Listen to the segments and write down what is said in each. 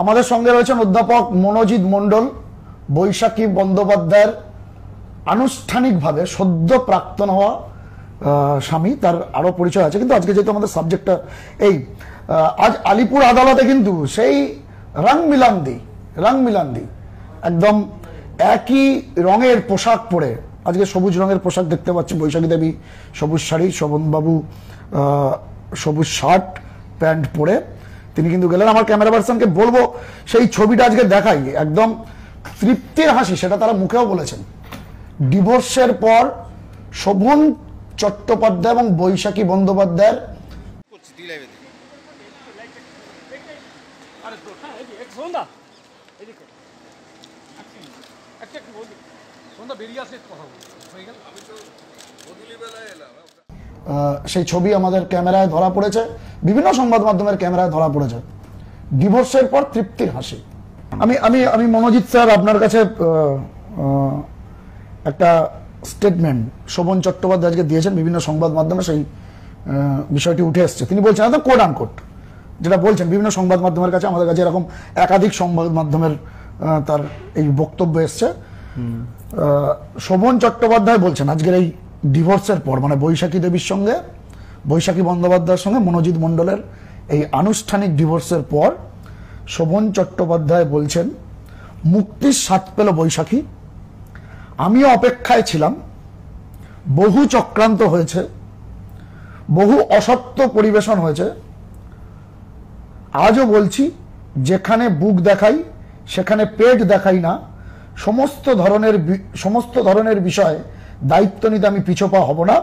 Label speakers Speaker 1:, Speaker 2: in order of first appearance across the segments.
Speaker 1: আমাদের সঙ্গে রয়েছেন অধ্যাপক মনোজিৎ মণ্ডল, বৈশাখী বন্দ্যোপাধ্যায়ের আনুষ্ঠানিকভাবে সদ্য প্রাক্তন হওয়া স্বামী, তার আরও পরিচয় আছে, কিন্তু আজকে যেহেতু আমাদের সাবজেক্টটা এই আজ আলিপুর আদালতে কিন্তু সেই রং মিলান্দি রং মিলান্দি একদম একই রঙের পোশাক পরে, আজকে সবুজ রঙের পোশাক দেখতে পাচ্ছি, বৈশাখী দেবী সবুজ শাড়ি, শোভনবাবু সবুজ শার্ট, প্যান্ট পরে তিনি কিন্তু গেলেন। আমার ক্যামেরা পার্সনকে বলব সেই ছবিটা আজকে দেখাই। একদম তৃপ্তির হাসি সেটা তারা মুখেও বলেছেন। ডিভোর্সের পর শোভন চট্টোপাধ্যায় এবং বৈশাখী বন্দ্যোপাধ্যায়ের
Speaker 2: সন্ধ্যা বলি বেরিয়ে আসলে কথা বলি। গেল।
Speaker 1: আহ, সেই ছবি আমাদের ক্যামেরায় ধরা পড়েছে বিভিন্ন সংবাদ মাধ্যমের ক্যামেরায় ধরা পড়েছে। ডিভোর্সের পর তৃপ্তির হাসি। আমি আমি আমি মনোজিৎ স্যার আপনার কাছে একটা স্টেটমেন্ট শোভন চট্টোপাধ্যায় আজকে দিয়েছেন বিভিন্ন সংবাদ মাধ্যমে সেই বিষয়টি উঠে এসছে। তিনি বলছেন একদম কোড আনকোট যেটা বলছেন বিভিন্ন সংবাদ মাধ্যমের কাছে আমাদের কাছে এরকম একাধিক সংবাদ মাধ্যমের তার এই বক্তব্য এসছে। শোভন চট্টোপাধ্যায় বলছেন আজকের এই ডিভোর্সের পর মানে বৈশাখী দেবীর সঙ্গে, বৈশাখী বন্দ্যোপাধ্যায়ের সঙ্গে মনোজিৎ মণ্ডলের এই আনুষ্ঠানিক ডিভোর্সের পর শোভন চট্টোপাধ্যায় বলছেন, মুক্তির স্বাদ পেল বৈশাখী। আমিও অপেক্ষায় ছিলাম। বহু চক্রান্ত হয়েছে। বহু অসত্য পরিবেশন হয়েছে। আজও বলছি, যেখানে বুক দেখাই, সেখানে পেট দেখাই না। সমস্ত ধরনের সমস্ত ধরনের বিষয়ে দায়িত্ব নিতে আমি পিছোপা হব না।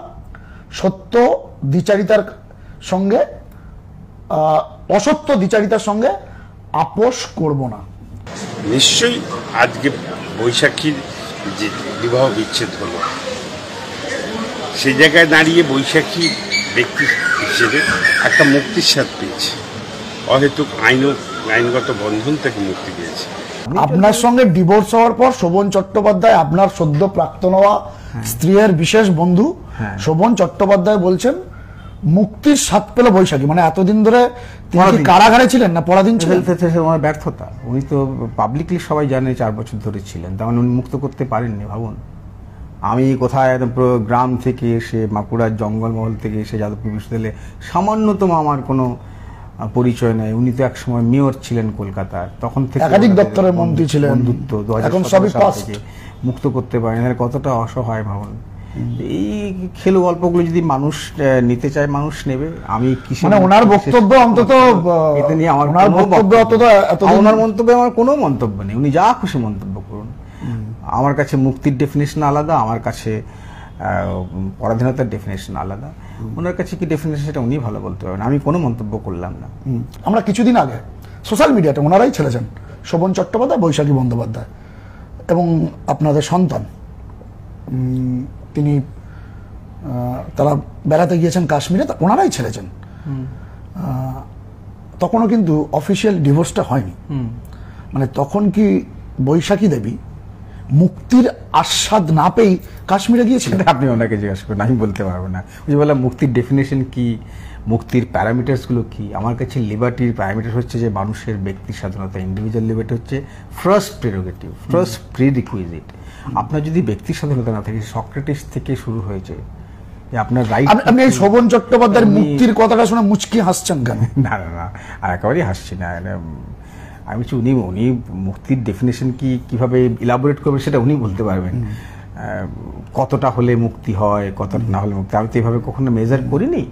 Speaker 1: সত্য দ্বিচারিতার সঙ্গে অসত্য দ্বিচারিতার সঙ্গে আপোষ করব না।
Speaker 3: নিশ্চয়ই আজকে বৈশাখীর যে বিবাহ বিচ্ছেদ হলো সেই জায়গায় দাঁড়িয়ে বৈশাখী ব্যক্তি হিসেবে একটা মুক্তির স্বাদ পেয়েছে। অহেতুক আইন আইনগত বন্ধন থেকে মুক্তি পেয়েছে।
Speaker 1: আপনার সঙ্গে ডিভোর্স হওয়ার পর শোভন চট্টোপাধ্যায় আপনার সদ্য প্রাক্তন হওয়া স্ত্রীর বিশেষ বন্ধু শোভন চট্টোপাধ্যায় বলছেন মুক্তির স্বাদ পেল বৈশাখী। মানে এতদিন ধরে তিনি কারাগারে ছিলেন না পরাধীন ছিলেন?
Speaker 4: ওনার ব্যর্থতা। উনি তো পাবলিকলি সবাই জানে চার বছর ধরে ছিলেন। তেমন উনি মুক্ত করতে পারেননি ভাবুন। আমি কোথায় একদম গ্রাম থেকে এসে বাঁকুড়ার জঙ্গলমহল থেকে এসে যাদবপুর বিশ্ববিদ্যালয়ে সামান্যতম আমার কোনো পরিচয় নেই। উনি তো একসময় মেয়র ছিলেন কলকাতার। তখন থেকে
Speaker 1: একাধিক দপ্তরের মন্ত্রী ছিলেন।
Speaker 4: বন্ধুত্ব দু
Speaker 1: সবই past।
Speaker 4: থেকে মুক্ত করতে পারেন এর কতটা অসহায় ভাবুন। এই খেলো গল্পগুলো যদি মানুষ নিতে চায় মানুষ নেবে। আমি
Speaker 1: মানে ওনার বক্তব্য অন্তত,
Speaker 4: এতে নিয়ে আমার
Speaker 1: ওনার বক্তব্য অন্তত
Speaker 4: ওনার মন্তব্যে আমার কোনো মন্তব্য নেই। উনি যা খুশি মন্তব্য করুন। আমার কাছে মুক্তির ডেফিনেশন আলাদা আমার কাছে পরাধীনতার ডেফিনেশন আলাদা। ওনার কাছে কি ডেফিনেশন সেটা উনি ভালো বলতে পারবেন। আমি কোনো মন্তব্য করলাম না।
Speaker 1: আমরা কিছুদিন আগে সোশ্যাল মিডিয়াতে ওনারাই ছেড়েছেন। শোভন চট্টোপাধ্যায় বৈশাখী বন্দ্যোপাধ্যায়। এবং আপনাদের সন্তান। তিনি তারা বেড়াতে গিয়েছেন কাশ্মীরে তা ওনারাই ছেড়েছেন। তখনও কিন্তু অফিসিয়াল ডিভোর্সটা হয়নি। মানে তখন কি বৈশাখী দেবী মুক্তির আস্বাদ না পেয়েই কাশ্মীরে গিয়েছিলেন
Speaker 4: আপনি ওনাকে জিজ্ঞাসা করেন আমি বলতে পারব না। ওই যে বললাম মুক্তির ডেফিনেশন কি? মুক্তির প্যারামিটার্সগুলো কি? আমার কাছে লিবার্টির প্যারামিটার হচ্ছে যে মানুষের ব্যক্তি স্বাধীনতা ইন্ডিভিজুয়াল লিবার্টি হচ্ছে first prerogative first prerequisite আপনার যদি ব্যক্তি স্বাধীনতা না থাকে সক্রেটিস থেকে শুরু হয়েছে যে আপনার রাইট
Speaker 1: আপনি- এই শোভন চট্টোপাধ্যায়ের মুক্তির কথাটা শুনে মুচকি হাসছেন কেন?
Speaker 4: না না না আর একেবারেই হাসছি না। আমি বলছি উনি উনি মুক্তির ডেফিনেশন কি কীভাবে ইলাবোরেট করবে সেটা উনি বলতে পারবেন। কতটা হলে মুক্তি হয় কতটা না হলে মুক্তি আমি তো এইভাবে কখনো মেজার করিনি।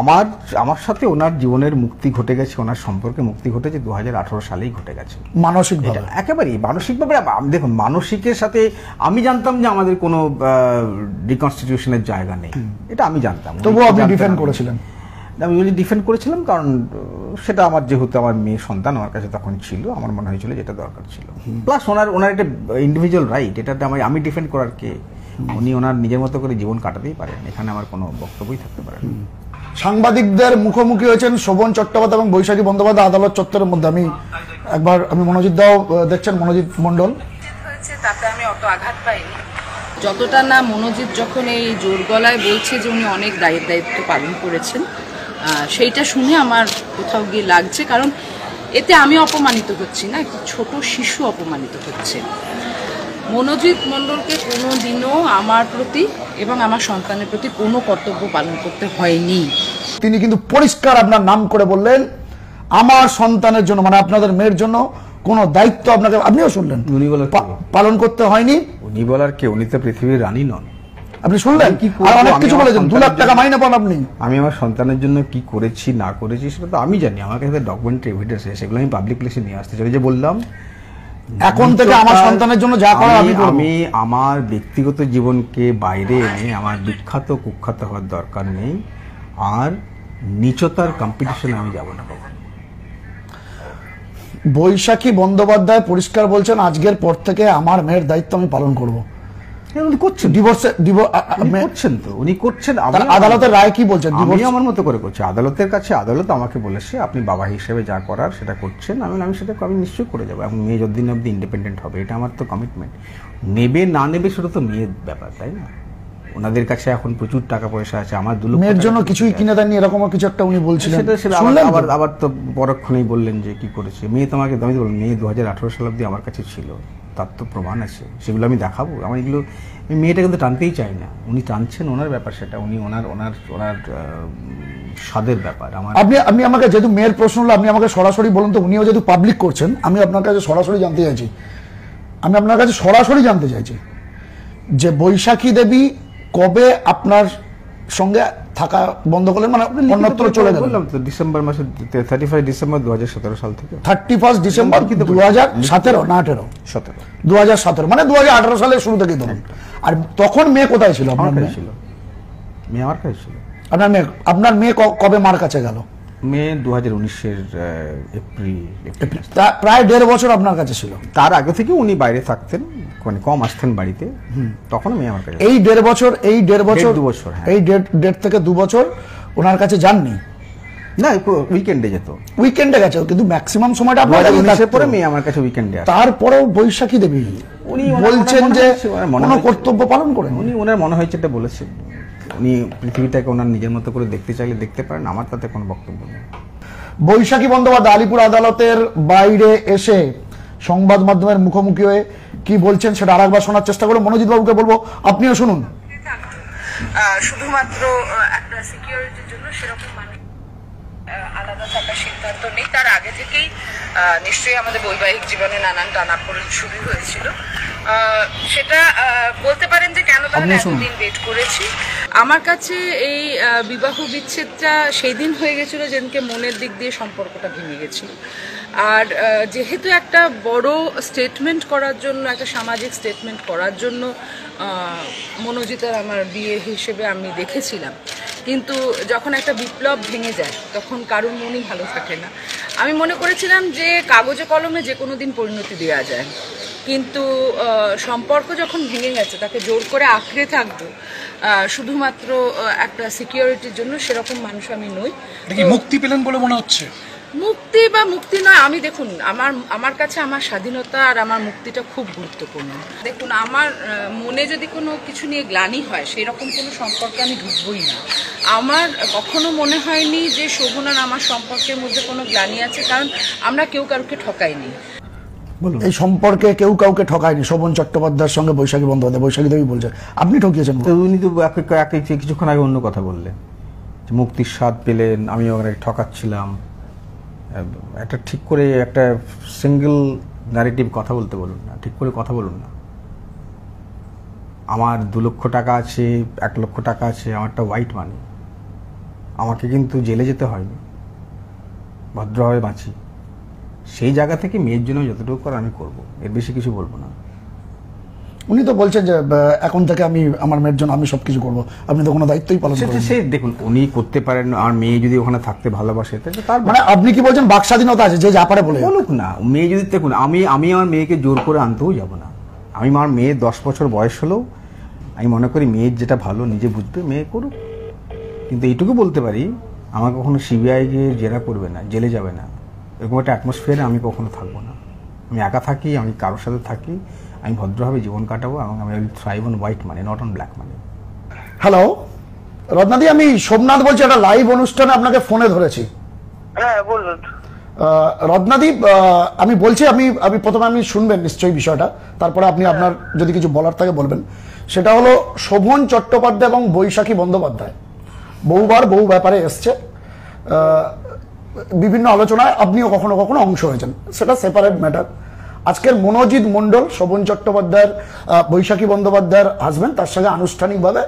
Speaker 4: আমার আমার সাথে ওনার জীবনের মুক্তি ঘটে গেছে ওনার সম্পর্কে মুক্তি ঘটেছে দু হাজার আঠারো সালেই ঘটে গেছে।
Speaker 1: মানসিক
Speaker 4: একেবারেই মানসিকভাবে দেখুন মানসিকের সাথে আমি জানতাম যে আমাদের কোনো রিকনস্টিটিউশনের জায়গা নেই। এটা আমি জানতাম।
Speaker 1: তবুও আপনি ডিফেন্ড করেছিলেন?
Speaker 4: আমি ওই ডিফেন্ড করেছিলাম কারণ সেটা আমার যেহেতু আমার মেয়ে সন্তান আমার কাছে তখন ছিল আমার মনে হয়েছিল যেটা দরকার ছিল। প্লাস ওনার ওনার একটা ইন্ডিভিজুয়াল রাইট এটাতে আমি আমি ডিফেন্ড করার কে? উনি ওনার নিজের মতো করে জীবন কাটাতেই পারেন এখানে আমার কোনো বক্তব্যই থাকতে পারে
Speaker 1: সাংবাদিকদের মুখোমুখি হয়েছেন শোভন চট্টোপাধ্যায় এবং বৈশাখী বন্দ্যোপাধ্যায় আদালত চত্বরের মধ্যে। আমি একবার আমি মনোজিৎ দাও দেখছেন মনোজিৎ মন্ডল
Speaker 5: তাতে আমি অত আঘাত পাইনি। যতটা না মনোজিৎ যখন এই জোর গলায় বলছে যে উনি অনেক দায়ের দায়িত্ব পালন করেছেন সেইটা শুনে আমার কোথাও গিয়ে লাগছে কারণ এতে আমি অপমানিত হচ্ছি না একটি ছোট শিশু অপমানিত হচ্ছে। মনোজিৎ মণ্ডলকে কোনো দিনও আমার প্রতি এবং আমার সন্তানের প্রতি কোনো কর্তব্য পালন করতে হয়নি।
Speaker 1: তিনি কিন্তু পরিষ্কার আপনার নাম করে বললেন আমার সন্তানের জন্য মানে আপনাদের মেয়ের জন্য কোনো দায়িত্ব আপনাকে আপনিও শুনলেন?
Speaker 4: উনি বলার
Speaker 1: পালন করতে হয়নি?
Speaker 4: উনি বলার কে উনি তো পৃথিবীর রানী নন।
Speaker 1: আপনি শুনলেন?
Speaker 4: কি
Speaker 1: আর অনেক কিছু বলেছেন দু লাখ টাকা মাইনে পান আপনি।
Speaker 4: আমি আমার সন্তানের জন্য কি করেছি না করেছি সেটা তো আমি জানি। আমার কাছে ডকুমেন্ট এভিডেন্স আছে সেগুলো আমি পাবলিক প্লেসে নিয়ে আসতে চাই। যে বললাম
Speaker 1: এখন থেকে আমার সন্তানের জন্য যা করার আমি
Speaker 4: আমি আমার ব্যক্তিগত জীবনকে বাইরে এনে আমার বিখ্যাত কুখ্যাত হওয়ার দরকার নেই। আর নিচতার কম্পিটিশনে আমি যাব না
Speaker 1: বৈশাখী বন্দ্যোপাধ্যায় পরিষ্কার বলছেন আজকের পর থেকে আমার মেয়ের দায়িত্ব আমি পালন করব।
Speaker 4: করছেন।
Speaker 1: ডিভোর্সে
Speaker 4: উনি করছেন তো উনি করছেন।
Speaker 1: আদালতের রায় কি বলছেন?
Speaker 4: আমি আমার মতো করে করছি। আদালতের কাছে আদালত আমাকে বলেছে আপনি বাবা হিসেবে যা করার সেটা করছেন আমি আমি সেটা আমি নিশ্চয়ই করে যাব। এবং মেয়ে যতদিন অব্দি ইন্ডিপেন্ডেন্ট হবে এটা আমার তো কমিটমেন্ট নেবে না নেবে সেটা তো মেয়ের ব্যাপার তাই না? ওনাদের কাছে এখন প্রচুর টাকা পয়সা আছে আমার দু
Speaker 1: মেয়ের জন্য কিছুই কিনে দেননি এরকমও কিছু একটা উনি বলছিলেন।
Speaker 4: সেটা আবার-
Speaker 1: তো?
Speaker 4: আবার তো পরক্ষণেই বললেন যে কি করেছে। মেয়ে তোমাকে আমি বললাম মেয়ে দু হাজার আঠারো সাল অব্দি আমার কাছে ছিল। তার তো প্রমাণ আছে, সেগুলো আমি দেখাবো। আমার এগুলো মেয়েটা কিন্তু টানতেই চাই না। উনি টানছেন ওনার ব্যাপার সেটা, উনি ওনার ওনার ওনার স্বাদের ব্যাপার। আমার
Speaker 1: আপনি আপনি আমাকে যেহেতু মেয়ের প্রশ্ন হলো, আপনি আমাকে সরাসরি বলুন তো, উনিও যেহেতু পাবলিক করছেন, আমি আপনার কাছে সরাসরি জানতে চাইছি। আমি আপনার কাছে সরাসরি জানতে চাইছি যে বৈশাখী দেবী কবে আপনার সঙ্গে থাকা বন্ধ করলেন মানে অন্যত্র চলে গেলেন
Speaker 4: বললাম তো ডিসেম্বর মাসে থার্টি ফাইভ ডিসেম্বর দু হাজার সতেরো সাল থেকে।
Speaker 1: থার্টি ফার্স্ট ডিসেম্বর
Speaker 4: লিখিত
Speaker 1: দু হাজার সতেরো না আঠেরো।
Speaker 4: সতেরো।
Speaker 1: দু হাজার সতেরো মানে দু হাজার আঠারো সালের শুরু থেকে ধরুন। আর তখন মেয়ে কোথায় ছিল আপনার মেয়ে?
Speaker 4: ছিল। মেয়ে আমার কাছে ছিল।
Speaker 1: আপনার মেয়ে আপনার মেয়ে কবে মার কাছে গেল?
Speaker 4: মেয়ে দু হাজার উনিশের এপ্রিল এপ্রিল।
Speaker 1: প্রায় দেড় বছর আপনার কাছে ছিল?
Speaker 4: তার আগে থেকে উনি বাইরে থাকতেন মানে কম আসতেন বাড়িতে। তখন মেয়ে আমার কাছে
Speaker 1: এই দেড় বছর এই দেড় বছর
Speaker 4: দু বছর, হ্যাঁ।
Speaker 1: এই দেড় দেড় থেকে দু বছর ওনার কাছে যাননি?
Speaker 4: না উইকেন্ডে যেত।
Speaker 1: উইকেন্ডে গেছে কিন্তু ম্যাক্সিমাম সময়টা আপনার থাকতো।
Speaker 4: পরে মেয়ে আমার কাছে উইকেন্ডে
Speaker 1: তারপরেও বৈশাখী দেবী
Speaker 4: উনি
Speaker 1: বলছেন যে
Speaker 4: মনে
Speaker 1: কোনো। কর্তব্য পালন করেন
Speaker 4: উনি ওনার মনে হয়েছে এটা বলেছেন উনি পৃথিবীটাকে ওনার নিজের মতো করে দেখতে চাইলে দেখতে পারেন আমার তাতে কোনো বক্তব্য নেই।
Speaker 1: বৈশাখী বন্দ্যোপাধ্যায় আলিপুর আদালতের বাইরে এসে সংবাদ মাধ্যমের মুখোমুখি হয়ে কি বলছেন সেটা আরেকবার শোনার চেষ্টা করব মনোজিৎ বাবুকে বলব আপনিও শুনুন।
Speaker 5: শুধুমাত্র একটা সিকিউরিটির জন্য সেরকম আলাদা থাকার সিদ্ধান্ত নেই। তার আগে থেকেই নিশ্চয়ই আমাদের বৈবাহিক জীবনে নানান টানাপোড়েন শুরু হয়েছিল। সেটা বলতে পারেন যে কেন তাহলে এতদিন ওয়েট করেছি? আমার কাছে এই বিবাহ বিচ্ছেদটা সেই দিন হয়ে গেছিল যেদিনকে মনের দিক দিয়ে সম্পর্কটা ভেঙে গেছিল। আর যেহেতু একটা বড় স্টেটমেন্ট করার জন্য একটা সামাজিক স্টেটমেন্ট করার জন্য আর আমার বিয়ে হিসেবে আমি দেখেছিলাম। কিন্তু যখন একটা বিপ্লব ভেঙে যায় তখন কারোর মনই ভালো থাকে না। আমি মনে করেছিলাম যে কাগজে কলমে যে কোনো দিন পরিণতি দেওয়া যায়। কিন্তু সম্পর্ক যখন ভেঙে গেছে তাকে জোর করে আঁকড়ে থাকব শুধুমাত্র একটা সিকিউরিটির জন্য সেরকম মানুষ আমি নই।
Speaker 2: মুক্তি পেলেন বলে মনে হচ্ছে?
Speaker 5: মুক্তি বা মুক্তি নয় আমি দেখুন আমার আমার কাছে আমার স্বাধীনতা আর আমার মুক্তিটা খুব গুরুত্বপূর্ণ। দেখুন আমার মনে যদি কোনো কিছু নিয়ে গ্লানি হয় সেই রকম কোনো সম্পর্কে আমি ঢুকবই না। আমার কখনো মনে হয়নি যে শোভন আর আমার সম্পর্কের মধ্যে কোনো গ্লানি আছে কারণ আমরা কেউ কারোকে ঠকাইনি।
Speaker 1: এই সম্পর্কে কেউ কাউকে ঠকায়নি। শোভন চট্টোপাধ্যায়ের সঙ্গে বৈশাখী বন্দ্যোপাধ্যায়। বৈশাখী দেবী বলছে আপনি ঠকিয়েছেন
Speaker 4: উনি তো কিছুক্ষণ আগে অন্য কথা বললেন। যে মুক্তির স্বাদ পেলেন আমি ওখানে ঠকাচ্ছিলাম। একটা ঠিক করে একটা সিঙ্গেল ন্যারেটিভ কথা বলতে বলুন না ঠিক করে কথা বলুন না। আমার দু লক্ষ টাকা আছে এক লক্ষ টাকা আছে আমারটা হোয়াইট মানি আমাকে কিন্তু জেলে যেতে হয়নি। ভদ্রভাবে বাঁচি। সেই জায়গা থেকে মেয়ের জন্য যতটুকু করার আমি করব। এর বেশি কিছু বলব না।
Speaker 1: উনি তো বলছেন যে এখন থেকে আমি আমার মেয়ের জন্য আমি সবকিছু করব। আপনি তো কোনো দায়িত্বই পালন করেন
Speaker 4: সে দেখুন উনি করতে পারেন আর মেয়ে যদি ওখানে থাকতে ভালোবাসে তার
Speaker 1: মানে আপনি কি বলছেন বাক স্বাধীনতা আছে যে যা পারে বলে?
Speaker 4: বলুক না মেয়ে যদি দেখুন আমি আমি আমার মেয়েকে জোর করে আনতেও যাব না। আমি আমার মেয়ে দশ বছর বয়স হলেও আমি মনে করি মেয়ের যেটা ভালো নিজে বুঝবে মেয়ে করুক। কিন্তু এইটুকু বলতে পারি আমার কখনো সিবিআই গিয়ে জেরা করবে না জেলে যাবে না। এরকম একটা অ্যাটমসফিয়ারে আমি কখনো থাকব না। আমি একা থাকি আমি কারোর সাথে থাকি আমি ভদ্রভাবে জীবন কাটাবো এবং আমি থ্রাইভ অন হোয়াইট মানে নট অন ব্ল্যাক মানে
Speaker 1: হ্যালো রত্নাদি আমি সোমনাথ বলছি একটা লাইভ অনুষ্ঠানে আপনাকে ফোনে ধরেছি।
Speaker 6: হ্যাঁ বলুন।
Speaker 1: আহ, রত্নাদীপ আমি বলছি আমি আমি প্রথমে আমি শুনবেন নিশ্চয়ই বিষয়টা তারপরে আপনি আপনার যদি কিছু বলার থাকে বলবেন। সেটা হলো শোভন চট্টোপাধ্যায় এবং বৈশাখী বন্দ্যোপাধ্যায়। বহুবার বহু ব্যাপারে এসছে। আহ, বিভিন্ন আলোচনায় আপনিও কখনো কখনো অংশ হয়েছেন। সেটা সেপারেট ম্যাটার আজকের মনোজিৎ মণ্ডল শোভন চট্টোপাধ্যায়ের বৈশাখী বন্দ্যোপাধ্যায়ের হাজবেন্ড তার সঙ্গে আনুষ্ঠানিকভাবে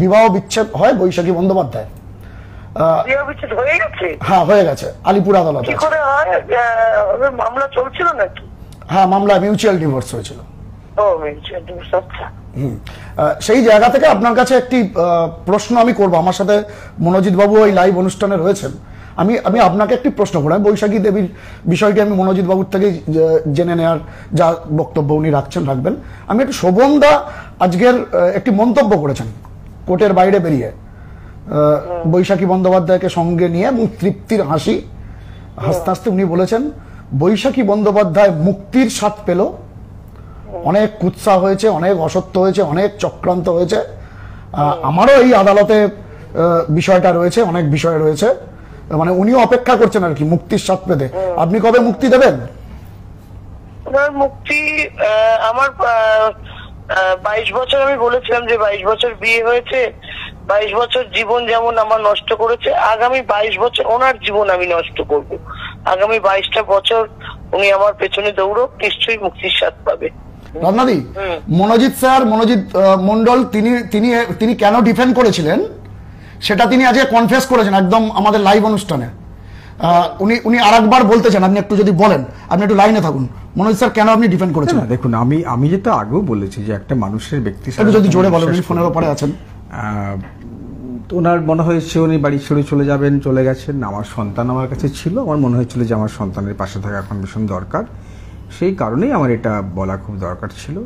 Speaker 1: বিবাহ বিচ্ছেদ হয় বৈশাখী বন্দ্যোপাধ্যায়
Speaker 6: হয়ে
Speaker 1: হ্যাঁ গেছে। আলিপুর আদালতে
Speaker 6: হয়? মামলা চলছিল নাকি?
Speaker 1: হ্যাঁ মামলা মিউচুয়াল ডিভোর্স হয়েছিল।
Speaker 6: আচ্ছা।
Speaker 1: সেই জায়গা থেকে আপনার কাছে একটি প্রশ্ন আমি করব। আমার সাথে মনোজিৎ বাবু ওই লাইভ অনুষ্ঠানে রয়েছেন। আমি আমি আপনাকে একটি প্রশ্ন করব আমি বৈশাখী দেবীর বিষয়টি আমি মনোজিৎ বাবুর থেকে জেনে নেওয়ার যা বক্তব্য উনি রাখছেন, রাখবেন। আমি একটু শোভনদা আজকের একটি মন্তব্য করেছেন কোর্টের বাইরে বেরিয়ে। বৈশাখী বন্দ্যোপাধ্যায়কে সঙ্গে নিয়ে এবং তৃপ্তির হাসি হাসতে হাসতে উনি বলেছেন, বৈশাখী বন্দ্যোপাধ্যায় মুক্তির স্বাদ পেল। অনেক কুৎসা হয়েছে, অনেক অসত্য হয়েছে, অনেক চক্রান্ত হয়েছে। আমারও এই আদালতে বিষয়টা রয়েছে, অনেক বিষয় রয়েছে। মানে উনিও অপেক্ষা করছেন আর কি মুক্তির স্বাদ পেতে। আপনি কবে মুক্তি দেবেন?
Speaker 6: মুক্তি আমার বাইশ বছর আমি বলেছিলাম যে বাইশ বছর বিয়ে হয়েছে বাইশ বছর জীবন যেমন আমার নষ্ট করেছে আগামী বাইশ বছর ওনার জীবন আমি নষ্ট করব। আগামী বাইশটা বছর উনি আমার পেছনে দৌড়ক নিশ্চয়ই মুক্তির স্বাদ পাবে।
Speaker 1: রত্নাদি মনোজিৎ স্যার মনোজিৎ মন্ডল তিনি তিনি তিনি কেন ডিফেন্ড করেছিলেন? সেটা তিনি আজকে কনফেস করেছেন একদম আমাদের লাইভ অনুষ্ঠানে। উনি উনি আরেকবার বলতে চান আপনি একটু যদি বলেন আপনি একটু লাইনে থাকুন। মনোজিৎ স্যার কেন আপনি ডিফেন্ড করেছেন?
Speaker 4: না দেখুন আমি আমি যেটা আগেও বলেছি যে একটা মানুষের ব্যক্তি
Speaker 1: একটু যদি জোরে বলেন উনি ফোনের। ওপরে আছেন।
Speaker 4: তো ওনার মনে হয়েছে উনি বাড়ি ছেড়ে চলে যাবেন চলে গেছেন। আমার সন্তান আমার কাছে ছিল আমার মনে হয়েছিল যে আমার সন্তানের পাশে থাকা এখন ভীষণ দরকার। সেই কারণেই আমার এটা বলা খুব দরকার ছিল।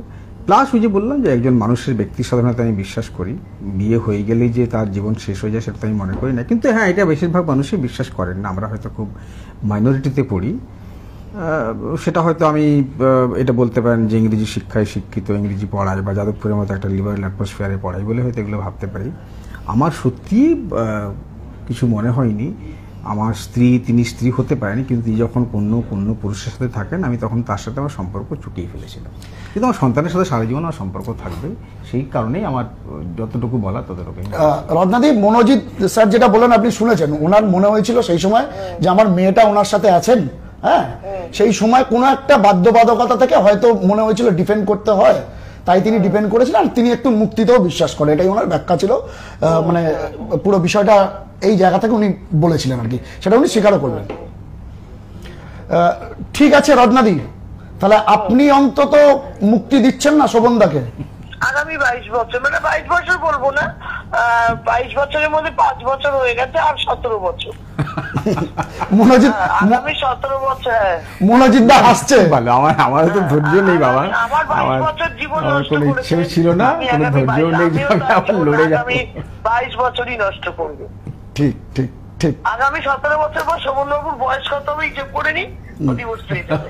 Speaker 4: প্লাস ওই যে বললাম যে একজন মানুষের ব্যক্তি সাধারণত আমি বিশ্বাস করি। বিয়ে হয়ে গেলেই যে তার জীবন শেষ হয়ে যায় সেটা আমি মনে করি না। কিন্তু হ্যাঁ এটা বেশিরভাগ মানুষই বিশ্বাস করেন না। আমরা হয়তো খুব মাইনরিটিতে পড়ি। সেটা হয়তো আমি এটা বলতে পারেন যে ইংরেজি শিক্ষায় শিক্ষিত, ইংরেজি পড়ায় বা যাদবপুরের মতো একটা লিবারেল অ্যাটমসফিয়ারে পড়াই বলে হয়তো এগুলো ভাবতে পারি। আমার সত্যি কিছু মনে হয়নি। আমার স্ত্রী তিনি স্ত্রী হতে পারেনি কিন্তু তিনি যখন কোনো কোনো পুরুষের সাথে থাকেন আমি তখন তার সাথে আমার সম্পর্ক চুটিয়ে ফেলেছিলাম। কিন্তু আমার সন্তানের সাথে সারা জীবন আমার সম্পর্ক থাকবে সেই কারণেই আমার যতটুকু বলা ততটুকুই।
Speaker 1: আহ, রত্নাদি মনোজিৎ স্যার যেটা বলেন আপনি শুনেছেন ওনার মনে হয়েছিল সেই সময় যে আমার মেয়েটা ওনার সাথে আছেন হ্যাঁ? সেই সময় কোনো একটা বাধ্যবাধকতা থেকে হয়তো মনে হয়েছিল ডিফেন্ড করতে হয় তাই তিনি ডিপেন্ড করেছিলেন আর তিনি একটু মুক্তিতেও বিশ্বাস করেন এটাই ওনার ব্যাখ্যা ছিল। মানে পুরো বিষয়টা এই জায়গা থেকে উনি বলেছিলেন আর কি। সেটা উনি স্বীকারও করবেন। ঠিক আছে রত্নাদি তাহলে আপনি অন্তত মুক্তি দিচ্ছেন না শোভনদাকে?
Speaker 6: আগামী বাইশ বছর মানে বাইশ বছর বলব না বাইশ বছরের মধ্যে পাঁচ বছর হয়ে গেছে আর সতেরো বছর।
Speaker 1: মনোজিৎ
Speaker 6: আগামী সতেরো বছর হ্যাঁ।
Speaker 1: মনোজিৎ দা হাসছে
Speaker 4: ভালো আমার আমার তো ধৈর্য নেই বাবা।
Speaker 6: আমার বাইশ বছর জীবন
Speaker 4: কোনো ইচ্ছেও ছিল না
Speaker 6: আমি
Speaker 4: কোনো ধৈর্যও নেই আমি লড়ে যাব।
Speaker 6: বাইশ বছরই নষ্ট করব।
Speaker 1: ঠিক ঠিক ঠিক।
Speaker 6: আগামী সতেরো বছর পর সমন্বয়পুর বয়স কত হবে হিসেব করে নি হয়ে যাবে